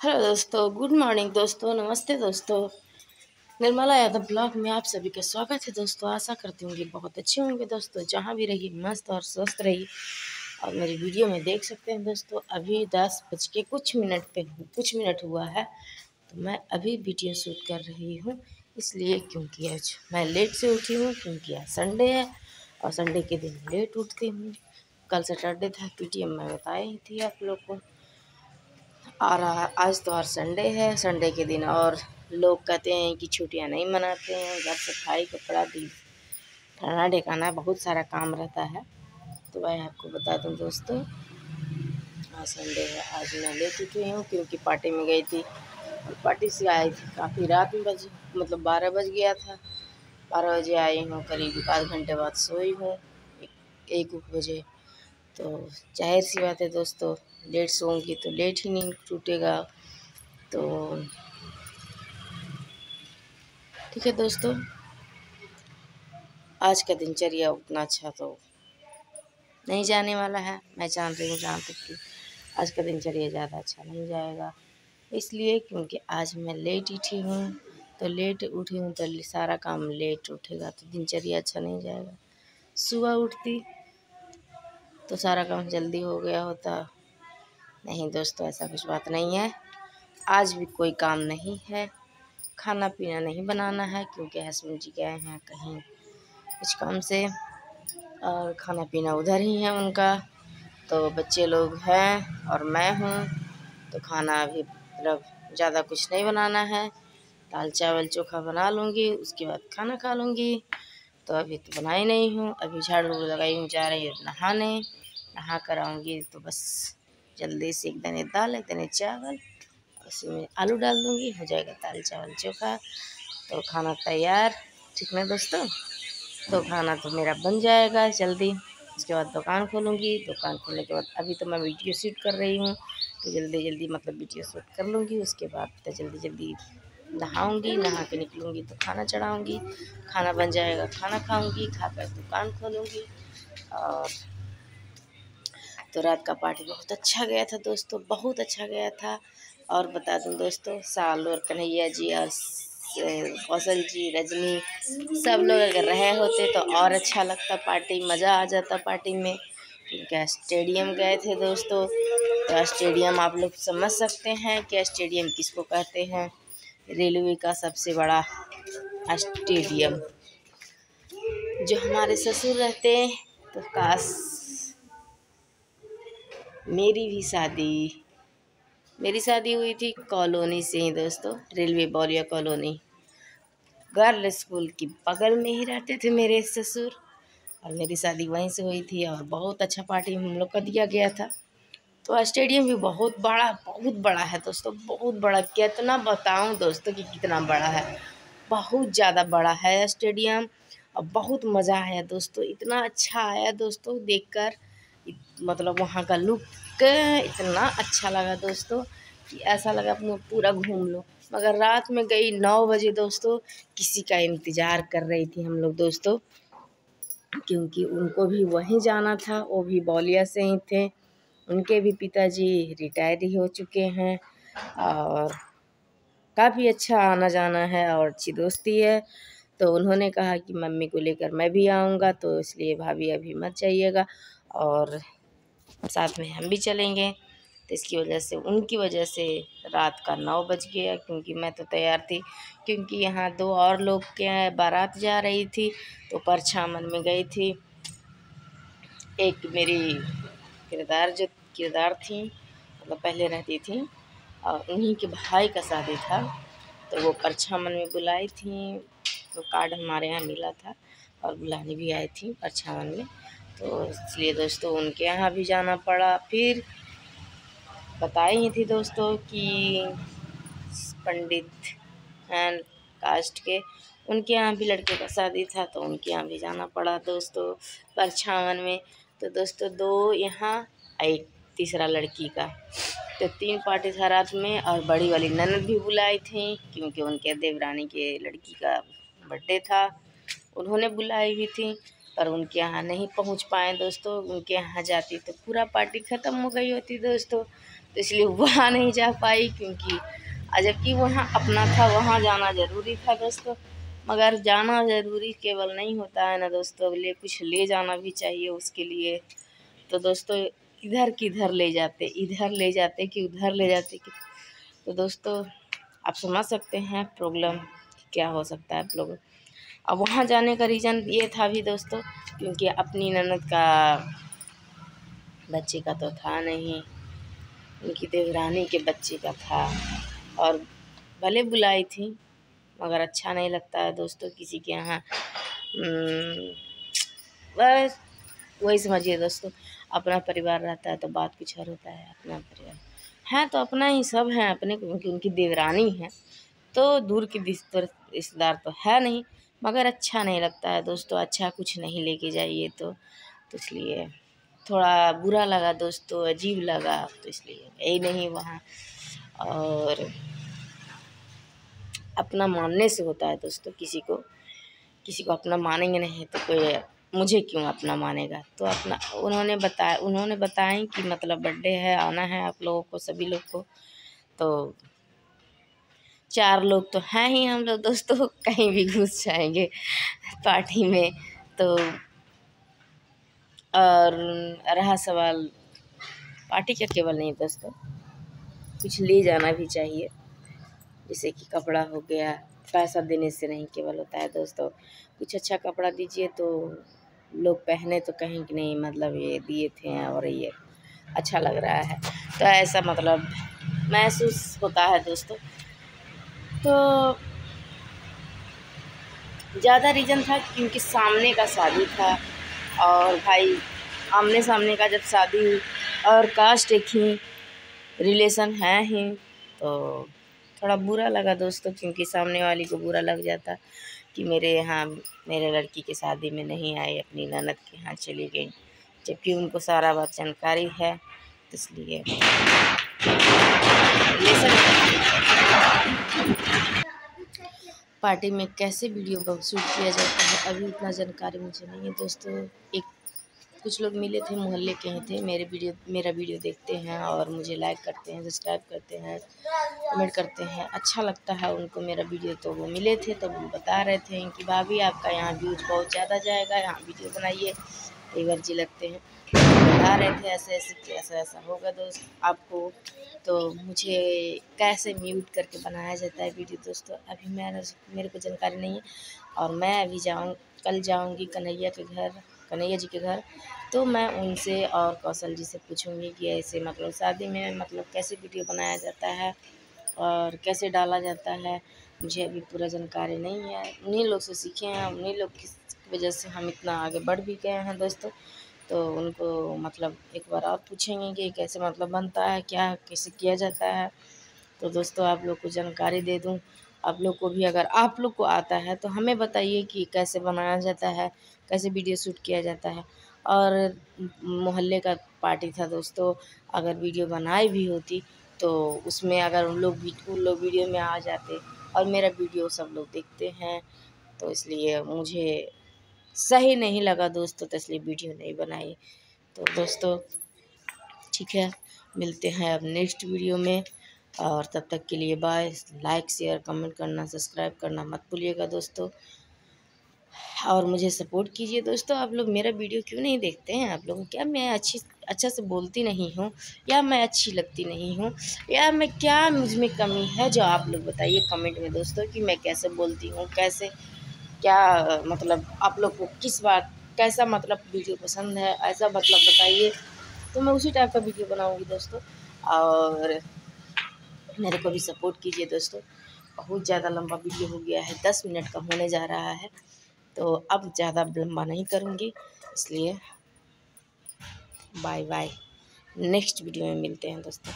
Hello दोस्तों, good morning दोस्तों, नमस्ते दोस्तों। निर्मला यादव ब्लॉग में आप सभी का स्वागत है दोस्तों। आशा करती हूँ कि बहुत अच्छे होंगे दोस्तों, जहाँ भी रहिए, मस्त और स्वस्थ रहिए। और मेरी वीडियो में देख सकते हैं दोस्तों, अभी दस बज के कुछ मिनट पे कुछ मिनट हुआ है तो मैं अभी वीडियो शूट कर रही हूँ। इसलिए क्योंकि आज मैं लेट से उठी हूँ, क्योंकि आज संडे है, और संडे के दिन लेट उठती हूँ। कल सैटरडे था पी मैं बताई थी आप लोग को। और आज तो और संडे है, संडे के दिन और लोग कहते हैं कि छुट्टियाँ नहीं मनाते हैं, घर सफ़ाई कपड़ा दी खाना ढेकाना बहुत सारा काम रहता है। तो मैं आपको बता दूँ दोस्तों, आज संडे है, आज मैं ले चुकी हूँ क्योंकि पार्टी में गई थी। और पार्टी से आई थी काफ़ी रात में बज मतलब बारह बज गया था। बारह बजे आई हूँ, करीब आध घंटे बाद सोई हूँ। एक एक बजे तो ज़ाहिर सी बात है दोस्तों, लेट सोऊँगी तो लेट ही नींद टूटेगा। तो ठीक है दोस्तों, आज का दिनचर्या उतना अच्छा तो नहीं जाने वाला है। मैं जान रही हूँ, जहाँ तक कि आज का दिनचर्या ज़्यादा अच्छा नहीं जाएगा। इसलिए क्योंकि आज मैं लेट उठी हूँ तो लेट उठी हूँ तो सारा काम लेट उठेगा तो दिनचर्या अच्छा नहीं जाएगा। सुबह उठती तो सारा काम जल्दी हो गया होता। नहीं दोस्तों, ऐसा कुछ बात नहीं है। आज भी कोई काम नहीं है। खाना पीना नहीं बनाना है, क्योंकि हसबैंड जी गए हैं कहीं कुछ काम से। और खाना पीना उधर ही है उनका। तो बच्चे लोग हैं और मैं हूँ। तो खाना अभी मतलब ज़्यादा कुछ नहीं बनाना है। दाल चावल चोखा बना लूँगी, उसके बाद खाना खा लूँगी। तो अभी तो बनाई नहीं हूँ। अभी झाड़ू लगाई हूँ, जा रही हूँ नहाने। नहा कर आऊँगी तो बस जल्दी से एक दने दाल एक दने चावल उसी में आलू डाल दूँगी, हो जाएगा दाल, चावल, चोखा। तो खाना तैयार, ठीक ना दोस्तों? तो खाना तो मेरा बन जाएगा जल्दी। उसके बाद दुकान खोलूँगी। दुकान खोलने के बाद अभी तो मैं वीडियो शूट कर रही हूँ तो जल्दी जल्दी मतलब वीडियो शूट कर लूँगी। उसके बाद तो जल्दी जल्दी नहाऊँगी, नहा के निकलूँगी तो खाना चढ़ाऊँगी। खाना बन जाएगा, खाना खाऊँगी, खाकर दुकान खोलूँगी और तो रात का पार्टी बहुत अच्छा गया था दोस्तों, बहुत अच्छा गया था। और बता दूँ दोस्तों, साल और कन्हैया जी और कौशल जी, रजनी, सब लोग अगर रहे होते तो और अच्छा लगता पार्टी, मज़ा आ जाता पार्टी में। क्योंकि स्टेडियम गए थे दोस्तों? तो स्टेडियम आप लोग समझ सकते हैं? कि स्टेडियम किसको कहते हैं? रेलवे का सबसे बड़ा स्टेडियम। जो हमारे ससुर रहते हैं तो काश मेरी भी शादी। मेरी शादी हुई थी कॉलोनी से ही दोस्तों, railway Bauliya colony. Girl school की बगल में ही रहते थे मेरे ससुर और मेरी शादी वहीं से हुई थी और बहुत अच्छा पार्टी हम लोग का दिया गया था। तो स्टेडियम भी बहुत बड़ा बहुत बड़ा है दोस्तों, बहुत बड़ा। कितना बताऊँ दोस्तों कि कितना बड़ा है। बहुत ज़्यादा बड़ा है स्टेडियम और बहुत मज़ा आया दोस्तों, इतना अच्छा आया दोस्तों देखकर। मतलब वहाँ का लुक इतना अच्छा लगा दोस्तों कि ऐसा लगा अपने पूरा घूम लो। मगर रात में गई नौ बजे दोस्तों, किसी का इंतज़ार कर रही थी हम लोग दोस्तों, क्योंकि उनको भी वहीं जाना था, वो भी बौलिया से ही थे। उनके भी पिताजी रिटायर ही हो चुके हैं और काफ़ी अच्छा आना जाना है और अच्छी दोस्ती है। तो उन्होंने कहा कि मम्मी को लेकर मैं भी आऊँगा तो इसलिए भाभी अभी मत जाइएगा और साथ में हम भी चलेंगे। तो इसकी वजह से, उनकी वजह से रात का नौ बज गया, क्योंकि मैं तो तैयार थी। क्योंकि यहाँ दो और लोग के बारात जा रही थी तो परछामन में गई थी। एक मेरी किरदार जो, किरदार थी मतलब तो पहले रहती थी, और उन्हीं के भाई का शादी था। तो वो परछामन में बुलाई थी तो कार्ड हमारे यहाँ मिला था, और बुलाने भी आई थी परछावन में। तो इसलिए दोस्तों उनके यहाँ भी जाना पड़ा। फिर बताई ही थी दोस्तों कि पंडित एंड कास्ट के। उनके यहाँ भी लड़के का शादी था तो उनके यहाँ भी जाना पड़ा दोस्तों परछावन में। तो दोस्तों दो यहाँ एक तीसरा लड़की का। तो तीन पार्टी था रात में और बड़ी वाली ननद भी बुलाई थी क्योंकि उनके देवरानी के लड़की का बर्थडे था। उन्होंने बुलाई हुई थी। पर उनके यहाँ नहीं पहुँच पाए दोस्तों, उनके यहाँ जाती तो पूरा पार्टी ख़त्म हो गई होती दोस्तों। तो इसलिए वहाँ नहीं जा पाई क्योंकि जबकि वहाँ अपना था, वहाँ जाना ज़रूरी था दोस्तों। मगर जाना ज़रूरी केवल नहीं होता है ना दोस्तों ले कुछ ले जाना भी चाहिए उसके लिए। तो दोस्तों, इधर किधर ले जाते, इधर ले जाते कि उधर ले जाते कि तो दोस्तों, आप समझ सकते हैं प्रॉब्लम क्या हो सकता है लोग अब वहाँ जाने का रीज़न ये था भी दोस्तों क्योंकि अपनी ननद का बच्चे का तो था नहीं। उनकी देवरानी के बच्चे का था। और भले बुलाई थी मगर अच्छा नहीं लगता है दोस्तों किसी के यहाँ। हम्म, बस वही समझिए दोस्तों अपना परिवार रहता है तो बात कुछ और होता है अपना परिवार। है तो अपना ही सब हैं अपने क्योंकि उनकी देवरानी है। तो दूर की रिश्तेदार तो है नहीं। मगर अच्छा नहीं लगता है दोस्तों अच्छा कुछ नहीं लेके जाइए तो तो इसलिए थोड़ा बुरा लगा दोस्तों, अजीब लगा तो इसलिए यही नहीं वहाँ। और अपना मानने से होता है दोस्तों किसी को किसी को अपना मानेंगे नहीं तो कोई मुझे क्यों अपना मानेगा? तो अपना, उन्होंने बताया, उन्होंने बताएँ कि मतलब बर्थडे है, आना है आप लोगों को, सभी लोग को तो चार लोग तो हैं ही हम लोग दोस्तों, कहीं भी घुस जाएँगे पार्टी में। तो और रहा सवाल, पार्टी का केवल नहीं दोस्तों, कुछ ले जाना भी चाहिए। जैसे कि कपड़ा हो गया, पैसा देने से नहीं केवल होता है दोस्तों। कुछ अच्छा कपड़ा दीजिए तो लोग पहने तो कहीं कि नहीं मतलब ये दिए थे और ये अच्छा लग रहा है। तो ऐसा मतलब महसूस होता है दोस्तों। तो ज़्यादा रीज़न था क्योंकि सामने का शादी था और भाई आमने सामने का जब शादी हुई और कास्ट एक ही रिलेशन है ही तो थोड़ा बुरा लगा दोस्तों क्योंकि सामने वाली को बुरा लग जाता कि मेरे यहाँ, मेरे लड़की की शादी में नहीं आई, अपनी ननद के यहाँ चली गई, जबकि उनको सारा बात जानकारी है, इसलिए। पार्टी में कैसे वीडियो शूट किया जाता है, अभी इतना जानकारी मुझे नहीं है। दोस्तों, एक, कुछ लोग मिले थे, मोहल्ले के ही थे। मेरे वीडियो, मेरा वीडियो देखते हैं और मुझे लाइक करते हैं सब्सक्राइब करते हैं कमेंट करते हैं। अच्छा लगता है उनको मेरा वीडियो तो वो मिले थे तो वो बता रहे थे कि भाभी, आपका यहाँ व्यूज़ बहुत ज़्यादा जाएगा। यहाँ वीडियो बनाइए, कई बार जी लगते हैं। बता रहे थे ऐसे ऐसे, कि ऐसा ऐसा होगा दोस्त, आपको तो मुझे कैसे म्यूट करके बनाया जाता है वीडियो दोस्तों? अभी मैं मेरे को जानकारी नहीं है और मैं अभी जाऊँ, कल जाऊँगी कन्हैया के घर, कन्हैया जी के घर। तो मैं उनसे और कौशल जी से पूछूँगी कि ऐसे मतलब शादी में मतलब कैसे वीडियो बनाया जाता है और कैसे डाला जाता है? मुझे अभी पूरा जानकारी नहीं है। उन्हीं लोग से सीखे हैं, उन्हीं लोग की वजह से हम इतना आगे बढ़ भी गए हैं दोस्तों। तो उनको मतलब एक बार और पूछेंगे कि कैसे मतलब बनता है, क्या, कैसे किया जाता है। तो दोस्तों, आप लोग को जानकारी दे दूँ। आप लोग को भी अगर, आप लोग को आता है तो हमें बताइए कि कैसे बनाया जाता है, कैसे वीडियो शूट किया जाता है। और मोहल्ले का पार्टी था दोस्तों, अगर वीडियो बनाई भी होती तो उसमें अगर उन लोग भी, उन लोग वीडियो में आ जाते और मेरा वीडियो सब लोग देखते हैं तो इसलिए मुझे सही नहीं लगा दोस्तों तो इसलिए वीडियो नहीं बनाई। तो दोस्तों, ठीक है, मिलते हैं अब नेक्स्ट वीडियो में। और तब तक के लिए बाय लाइक शेयर कमेंट करना सब्सक्राइब करना मत भूलिएगा दोस्तों। और मुझे सपोर्ट कीजिए दोस्तों। आप लोग मेरा वीडियो क्यों नहीं देखते हैं? आप लोगों क्या मैं अच्छी अच्छा से बोलती नहीं हूँ? या मैं अच्छी लगती नहीं हूँ? या मैं क्या मुझमें कमी है जो आप लोग बताइए कमेंट में दोस्तों कि मैं कैसे बोलती हूँ? कैसे क्या मतलब आप लोग को किस बात, कैसा मतलब वीडियो पसंद है, ऐसा मतलब बताइए। तो मैं उसी टाइप का वीडियो बनाऊँगी दोस्तों। और मेरे को भी सपोर्ट कीजिए दोस्तों। बहुत ज़्यादा लंबा वीडियो हो गया है, दस मिनट का होने जा रहा है। तो अब ज़्यादा लंबा नहीं करूँगी, इसलिए बाय बाय नेक्स्ट वीडियो में मिलते हैं दोस्तों।